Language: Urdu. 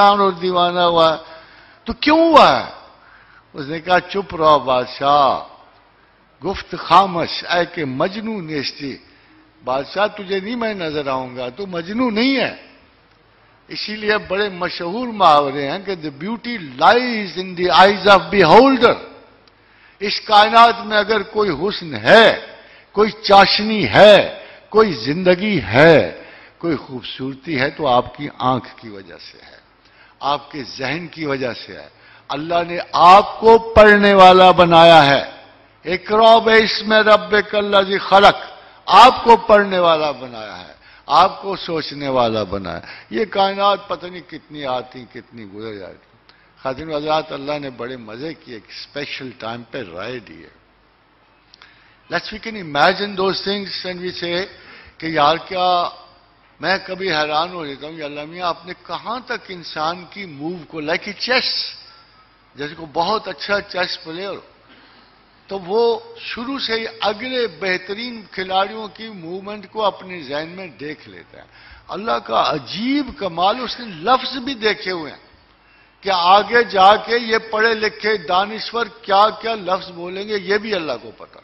پریشان اور دیوانہ ہوا۔ تو کیوں ہوا؟ ہے اس نے کہا، چپ رہو بادشاہ۔ گفت خامش، اے کہ مجنو نیستی۔ بادشاہ، تجھے نہیں میں نظر آؤں گا، تو مجنو نہیں ہے۔ اسی لیے بڑے مشہور محاورے ہیں کہ the beauty lies in the eyes of beholder اس کائنات میں اگر کوئی حسن ہے، کوئی چاشنی ہے، کوئی زندگی ہے، کوئی خوبصورتی ہے، تو آپ کی آنکھ کی وجہ سے ہے۔ آپ کے ذہن کی وجہ سے ہے۔ اللہ نے آپ کو پڑھنے والا بنایا ہے۔ ایک اس میں رب کلّہ جی خلق۔ آپ کو پڑھنے والا بنایا ہے۔ آپ کو سوچنے والا بنایا یہ کائنات پتہ نہیں کتنی آتی، کتنی گزر جاتی۔ خاتون حضرات، اللہ نے بڑے مزے کی ایک اسپیشل ٹائم پہ رائے دی ہے۔ Let's we can imagine those things and we say کہ یار کیا میں کبھی حیران ہو جاتا ہوں کہ اللہ میاں، آپ نے کہاں تک انسان کی موو کو لائک اے چیس جیسے کو بہت اچھا چیس پلیئر تو وہ شروع سے ہی اگلے بہترین کھلاڑیوں کی موومنٹ کو اپنے ذہن میں دیکھ لیتا ہے۔ اللہ کا عجیب کمال، اس نے لفظ بھی دیکھے ہوئے ہیں کہ آگے جا کے یہ پڑھے لکھے دانشور کیا کیا لفظ بولیں گے، یہ بھی اللہ کو پتا۔